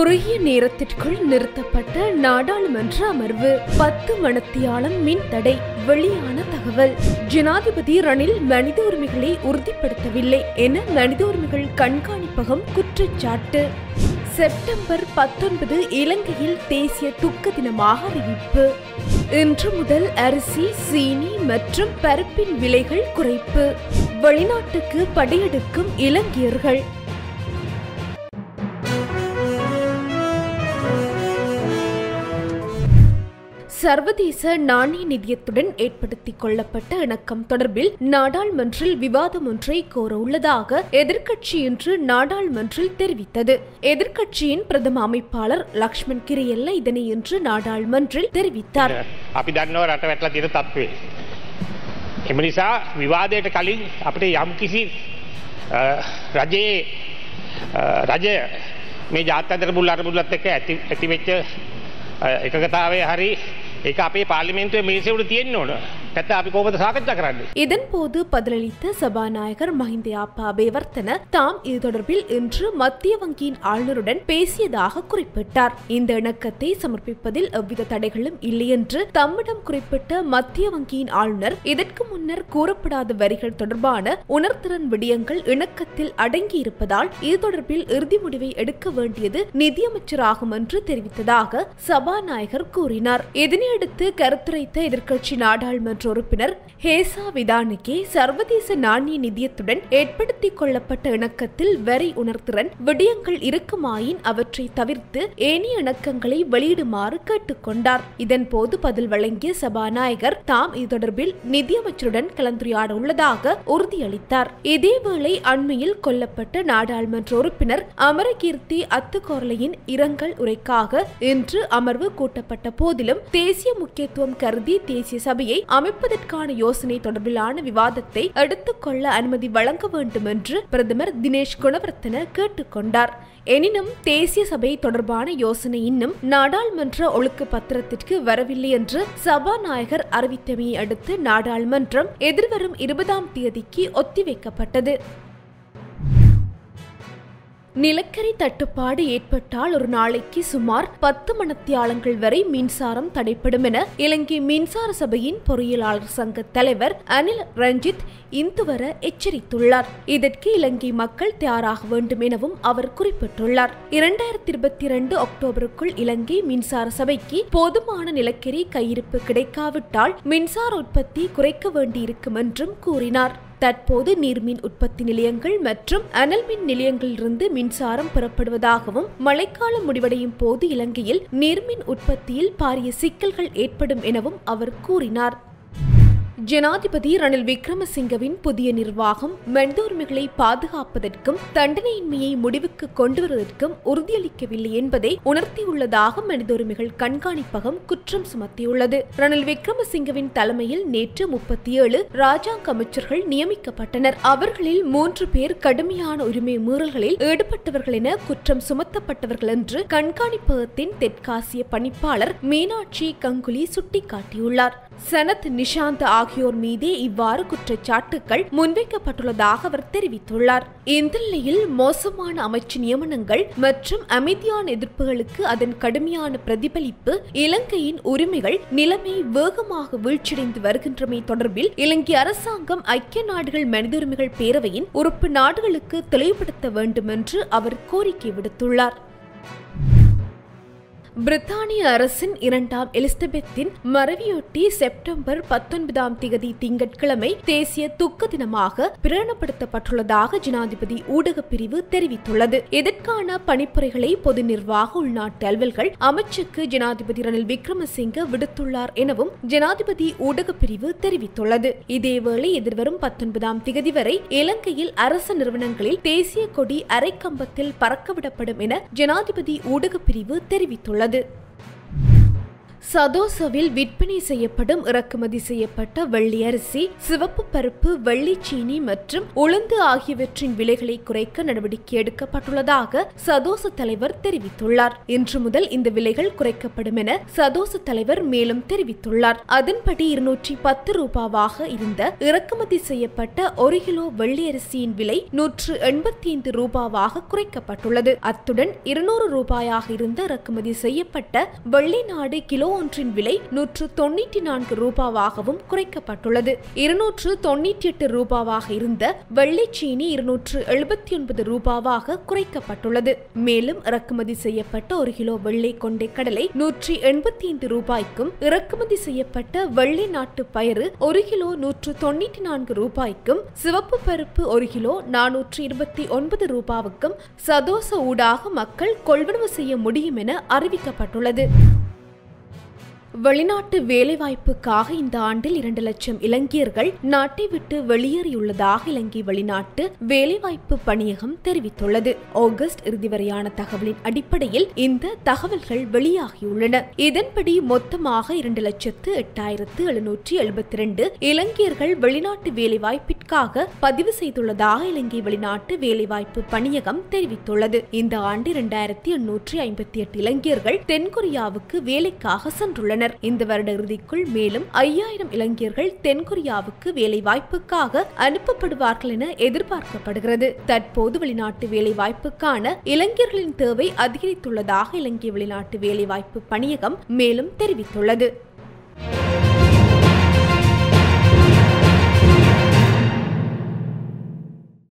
குறுகிய நேரத்திற்குள் நிறுத்தப்பட்ட நாடாளுமன்ற அமர்வு பத்து மணத்தியாலம் மின் தடை வெளியான தகவல். ஜனாதிபதி ரணில் மனித உரிமைகளை உறுதிப்படுத்தவில்லை என மனித உரிமைகள் கண்காணிப்பகம் குற்றச்சாட்டு. செப்டம்பர் பத்தொன்பது இலங்கையில் தேசிய துக்க தினமாக அறிவிப்பு. இன்று முதல் அரிசி சீனி மற்றும் பருப்பின் விலைகள் குறைப்பு. வெளிநாட்டுக்கு படையெடுக்கும் இலங்கையர்கள். சர்வதேச நாணய நிதியத்துடன் ஏற்படுத்திக் கொள்ளப்பட்ட இணக்கம் தொடர்பில் நாடாளுமன்றில் விவாதம் ஒன்றை கோர உள்ளதாக எதிர்க்கட்சி இன்று நாடாளுமன்றில் தெரிவித்தது எதிர்க்கட்சியின் பிரதம அமைப்பாளர் லக்ஷ்மண் கிரியல்ல இதனை இன்று நாடாளுமன்றில் தெரிவித்தார் අපි දන්නව රට වැටලා තියෙන තත්ත්වේ. එම නිසා විවාදයට කලින් අපිට යම් කිසි රජයේ අ, රජය මේ ජාත්‍යන්තර මුල් අරමුදලත් එක්ක ඇති ඇතිවෙච්ච අ, එකගතාවය හරි ඒක අපේ පාර්ලිමේන්තුවේ මේසෙවුඩ තියෙන්න ඕන. නැත්නම් අපි කොහොමද සාකච්ඡා කරන්නේ? இதன்போது பதிலளித்த சபாநாயகர் மஹிந்த யாப்பா அபேவர்த்தன தாம் இது தொடர்பில் இன்று மத்திய வங்கியின் ஆளுநருடன் பேசியதாக குறிப்பிட்டார் இந்த இணக்கத்தை சமர்ப்பிப்பதில் எவ்வித தடைகளும் இல்லை என்று தம்மிடம் குறிப்பிட்ட மத்திய வங்கியின் ஆளுநர் இதற்கு முன்னர் கூறப்படாத வரிகள் தொடர்பான உணர்திறன் விடயங்கள் இணக்கத்தில் அடங்கியிருப்பதால் இது தொடர்பில் இறுதி முடிவை எடுக்க வேண்டியது நிதியமைச்சராகும் என்று தெரிவித்ததாக சபாநாயகர் கூறினார் இதனையடுத்து கருத்துரைத்த எதிர்க்கட்சி நாடாளுமன்ற உறுப்பினர் ஹேசா விதானிகே சர்வதேச நாணய நிதியத்துடன் ஏற்படுத்திக் கொள்ளப்பட்ட இணக்கத்தில் வரி உணர்திறன் விடயங்கள் இருக்குமாயின் அவற்றை தவிர்த்து ஏனைய இணக்கங்களை வெளியிடுமாறு கேட்டுக்கொண்டார் இதன்போது பதில் வழங்கிய சபாநாயகர் தாம் இது தொடர்பில் நிதியமைச்சருடன் கலந்துரையாட உள்ளதாக உறுதியளித்தார். இதேவேளை அண்மையில் கொல்லப்பட்ட நாடாளுமன்ற உறுப்பினர் அமரகீர்த்தி அத்துக்கோரலையின் இரங்கல் உரைக்காக இன்று அமர்வு கூட்டப்பட்ட போதிலும் தேசிய முக்கியத்துவம் கருதி தேசிய சபையை அமை அமைப்பதற்கான யோசனை தொடர்பிலான விவாதத்தை எடுத்துக்கொள்ள அனுமதி வழங்க வேண்டும் என்று பிரதமர் தினேஷ் குணவர்த்தன கேட்டுக்கொண்டார். எனினும் தேசிய சபை தொடர்பான யோசனை இன்னும் நாடாளுமன்ற ஒழுக்கு பத்திரத்திற்கு வரவில்லை என்று சபாநாயகர் அறிவித்தமையை அடுத்து நாடாளுமன்றம் எதிர்வரும் இருபதாம் தேதிக்கு ஒத்திவைக்கப்பட்டது. நிலக்கரி தட்டுப்பாடு ஏற்பட்டால் ஒரு நாளைக்கு சுமார் பத்து மணத்தியாலங்கள் வரை மின்சாரம் தடைப்படும் என இலங்கை மின்சார சபையின் பொறியியலாளர் சங்க தலைவர் அனில் ரஞ்சித் இந்துவர எச்சரித்துள்ளார். இதற்கு இலங்கை மக்கள் தயாராக வேண்டும் எனவும் அவர் குறிப்பிட்டுள்ளார். இரண்டாயிரத்தி இருபத்தி இரண்டு அக்டோபருக்குள் இலங்கை மின்சார சபைக்கு போதுமான நிலக்கரி கையிருப்பு கிடைக்காவிட்டால் மின்சார உற்பத்தி குறைக்க வேண்டியிருக்கும் என்றும் கூறினார். தற்போது நீர்மின் உற்பத்தி நிலையங்கள் மற்றும் அனல் மின் நிலையங்களிலிருந்து மின்சாரம் பெறப்படுவதாகவும் மழைக்காலம் முடிவடையும் போது இலங்கையில் நீர்மின் உற்பத்தியில் பாரிய சிக்கல்கள் ஏற்படும் எனவும் அவர் கூறினார். ஜனாதிபதி ரணில் விக்ரமசிங்கவின் புதிய நிர்வாகம் மனித உரிமைகளை பாதுகாப்பதற்கும் தண்டனையின்மையை முடிவுக்கு கொண்டு வருவதற்கும் உறுதியளிக்கவில்லை என்பதை உணர்த்தியுள்ளதாக மனிதோரிமைகள் கண்காணிப்பகம் குற்றம் சுமத்தியுள்ளது. ரணில் விக்ரமசிங்கவின் தலைமையில் நேற்று முப்பத்தி ஏழு ராஜாங்க அமைச்சர்கள் நியமிக்கப்பட்டனர். அவர்களில் மூன்று பேர் கடுமையான உரிமை மீறல்களில் ஈடுபட்டவர்கள் என குற்றம் சுமத்தப்பட்டவர்கள் என்று கண்காணிப்பகத்தின் தெற்காசிய பணிப்பாளர் மீனாட்சி கங்குலி சுட்டிக்காட்டியுள்ளார். சனத் நிஷாந்த் ஆகியோர் மீதே இவ்வாறு குற்றச்சாட்டுகள் முன்வைக்கப்பட்டுள்ளதாக அவர் தெரிவித்துள்ளார். இந்த நிலையில் மோசமான அமைச்சு நியமனங்கள் மற்றும் அமைதியான எதிர்ப்புகளுக்கு அதன் கடுமையான பிரதிபலிப்பு இலங்கையின் உரிமைகள் நிலைமை வேகமாக வீழ்ச்சியடைந்து வருகின்றமை தொடர்பில் இலங்கை அரசாங்கம் ஐக்கிய நாடுகள் மனித உரிமைகள் பேரவையின் உறுப்பு நாடுகளுக்கு தெளிவுபடுத்த வேண்டும் என்று அவர் கோரிக்கை விடுத்துள்ளார். பிரித்தானிய அரசின் இரண்டாம் எலிசபெத்தின் மறைவையொட்டி செப்டம்பர் பத்தொன்பதாம் தேதி திங்கட்கிழமை தேசிய துக்க தினமாக பிரகடனப்படுத்தப்பட்டுள்ளதாக ஜனாதிபதி ஊடகப் பிரிவு தெரிவித்துள்ளது. இதற்கான பணிப்புரைகளை பொது நிர்வாக உள்நாட்டு அலுவல்கள் அமைச்சுக்கு ஜனாதிபதி ரணில் விக்ரமசிங்க விடுத்துள்ளார் எனவும் ஜனாதிபதி ஊடகப் பிரிவு தெரிவித்துள்ளது. இதேவேளை எதிர்வரும் பத்தொன்பதாம் திகதி வரை இலங்கையில் அரசு நிறுவனங்களில் தேசிய கொடி அரைக்கம்பத்தில் பறக்கவிடப்படும் என ஜனாதிபதி ஊடகப் பிரிவு தெரிவித்துள்ளது. உள்ளது சதோசவில் விற்பனை செய்யப்படும் இறக்குமதி செய்யப்பட்ட வெள்ளி அரிசி சிவப்பு பருப்பு வெள்ளி சீனி மற்றும் உளுந்து ஆகியவற்றின் விலைகளை குறைக்க நடவடிக்கை எடுக்கப்பட்டுள்ளதாக சதோச தலைவர் தெரிவித்துள்ளார். இன்று முதல் இந்த விலைகள் குறைக்கப்படும் என சதோச தலைவர் மேலும் தெரிவித்துள்ளார். அதன்படி இருநூற்றி பத்து ரூபாவாக இருந்த இறக்குமதி செய்யப்பட்ட ஒரு கிலோ வெள்ளி அரிசியின் விலை நூற்று எண்பத்தி ஐந்து ரூபாவாக குறைக்கப்பட்டுள்ளது. அத்துடன் இருநூறு ரூபாயாக இருந்த இறக்குமதி செய்யப்பட்ட வெள்ளி நாடு கிலோ ஒன்றின் விலை நூற்று தொன்னூற்றி நான்கு ரூபாவாகவும் குறைக்கப்பட்டுள்ளது. இருநூற்று தொன்னூற்றி எட்டு ரூபாவாக இருந்த வெள்ளை சீனி இருநூற்று எழுபத்தி ஒன்பது ரூபாவாக குறைக்கப்பட்டுள்ளது. மேலும் இறக்குமதி செய்யப்பட்ட ஒரு கிலோ வெள்ளை கொண்டை கடலை நூற்றி எண்பத்தி ஐந்து ரூபாய்க்கும் இறக்குமதி செய்யப்பட்ட வெள்ளை நாட்டு பயறு ஒரு கிலோ நூற்று தொன்னூற்றி நான்கு ரூபாய்க்கும் சிவப்பு பருப்பு ஒரு கிலோ நானூற்று இருபத்தி ஒன்பது ரூபாவுக்கும் சதோச ஊடாக மக்கள் கொள்வனவு செய்ய முடியும் என அறிவிக்கப்பட்டுள்ளது. வெளிநாட்டு வேலைவாய்ப்புக்காக இந்த ஆண்டில் இரண்டு லட்சம் இலங்கையர்கள் நாட்டை விட்டு வெளியேறியுள்ளதாக இலங்கை வெளிநாட்டு வேலைவாய்ப்பு பணியகம் தெரிவித்துள்ளது. ஆகஸ்ட் இறுதி வரையான தகவலின் அடிப்படையில் இந்த தகவல்கள் வெளியாகியுள்ளன. இதன்படி மொத்தமாக இரண்டு லட்சத்து எட்டாயிரத்து எழுநூற்றி எழுபத்தி இரண்டு இலங்கையர்கள் வெளிநாட்டு வேலைவாய்ப்பிற்காக பதிவு செய்துள்ளதாக இலங்கை வெளிநாட்டு வேலைவாய்ப்பு பணியகம் தெரிவித்துள்ளது. இந்த ஆண்டு இரண்டாயிரத்தி எண்ணூற்றி ஐம்பத்தி எட்டு இலங்கையர்கள் தென்கொரியாவுக்கு வேலைக்காக சென்றுள்ளனர். உள்ளனர் இந்த வருட இறுதிக்குள் மேலும் ஐயாயிரம் இளைஞர்கள் தென்கொரியாவுக்கு வேலை வாய்ப்புக்காக அனுப்பப்படுவார்கள் என எதிர்பார்க்கப்படுகிறது. தற்போது வெளிநாட்டு வேலை வாய்ப்புக்கான இளைஞர்களின் தேவை அதிகரித்துள்ளதாக இலங்கை வெளிநாட்டு வேலைவாய்ப்பு பணியகம் மேலும் தெரிவித்துள்ளது.